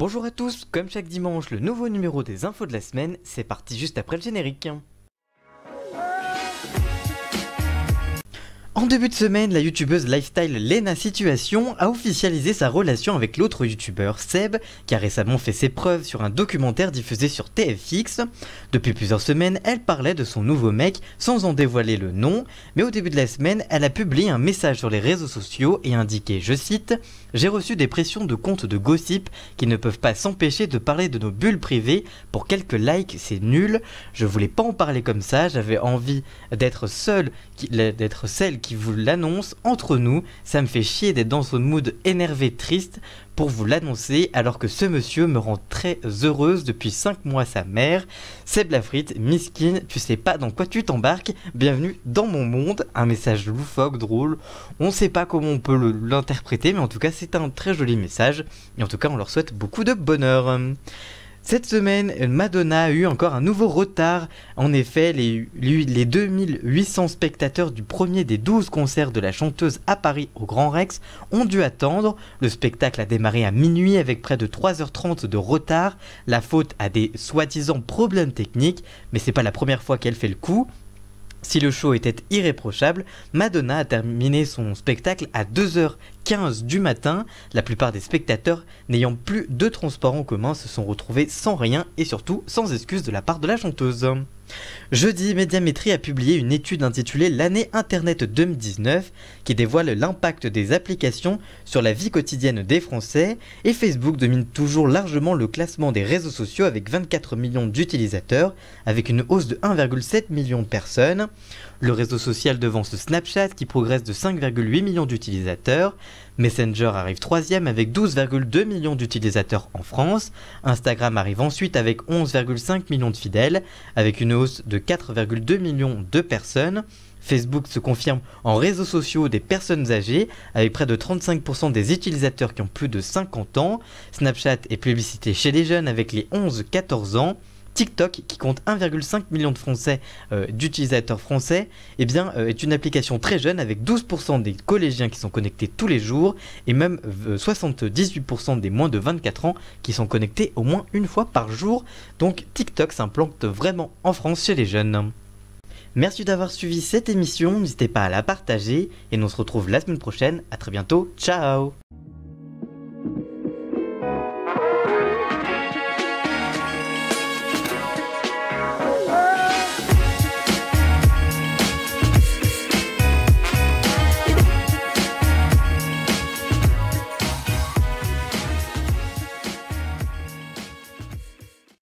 Bonjour à tous, comme chaque dimanche, le nouveau numéro des infos de la semaine, c'est parti juste après le générique. En début de semaine, la youtubeuse lifestyle Lena Situation a officialisé sa relation avec l'autre youtubeur Seb, qui a récemment fait ses preuves sur un documentaire diffusé sur TFX. Depuis plusieurs semaines, elle parlait de son nouveau mec sans en dévoiler le nom, mais au début de la semaine, elle a publié un message sur les réseaux sociaux et indiqué, je cite, J'ai reçu des pressions de comptes de gossip qui ne peuvent pas s'empêcher de parler de nos bulles privées pour quelques likes, c'est nul. Je voulais pas en parler comme ça, j'avais envie d'être seule, d'être celle qui vous l'annonce entre nous. Ça me fait chier d'être dans ce mood énervé, triste pour vous l'annoncer alors que ce monsieur me rend très heureuse depuis 5 mois sa mère. Seb Lafrite, miskin, tu sais pas dans quoi tu t'embarques, bienvenue dans mon monde. Un message loufoque, drôle, on sait pas comment on peut l'interpréter mais en tout cas c'est un très joli message et en tout cas on leur souhaite beaucoup de bonheur. Cette semaine, Madonna a eu encore un nouveau retard. En effet, les, les 2800 spectateurs du premier des 12 concerts de la chanteuse à Paris au Grand Rex ont dû attendre. Le spectacle a démarré à minuit avec près de 3h30 de retard. La faute a des soi-disant problèmes techniques, mais c'est pas la première fois qu'elle fait le coup. Si le show était irréprochable, Madonna a terminé son spectacle à 2h15 du matin. La plupart des spectateurs n'ayant plus de transport en commun se sont retrouvés sans rien et surtout sans excuse de la part de la chanteuse. Jeudi, Médiamétrie a publié une étude intitulée L'année Internet 2019 qui dévoile l'impact des applications sur la vie quotidienne des Français et Facebook domine toujours largement le classement des réseaux sociaux avec 24 millions d'utilisateurs avec une hausse de 1,7 million de personnes. Le réseau social devance Snapchat qui progresse de 5,8 millions d'utilisateurs. Messenger arrive troisième avec 12,2 millions d'utilisateurs en France. Instagram arrive ensuite avec 11,5 millions de fidèles, avec une hausse de 4,2 millions de personnes. Facebook se confirme en réseaux sociaux des personnes âgées, avec près de 35% des utilisateurs qui ont plus de 50 ans. Snapchat est publicité chez les jeunes avec les 11-14 ans. TikTok, qui compte 1,5 million de Français, euh, d'utilisateurs français, eh euh, est une application très jeune avec 12% des collégiens qui sont connectés tous les jours et même 78% euh, des moins de 24 ans qui sont connectés au moins une fois par jour. Donc TikTok s'implante vraiment en France chez les jeunes. Merci d'avoir suivi cette émission, n'hésitez pas à la partager et on se retrouve la semaine prochaine. A très bientôt, ciao